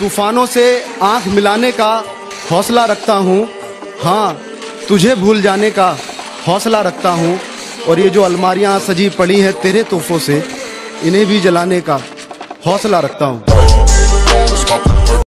तूफानों से आँख मिलाने का हौसला रखता हूँ। हाँ तुझे भूल जाने का हौसला रखता हूँ। और ये जो अलमारियाँ सजी पड़ी हैं तेरे तोहफों से, इन्हें भी जलाने का हौसला रखता हूँ।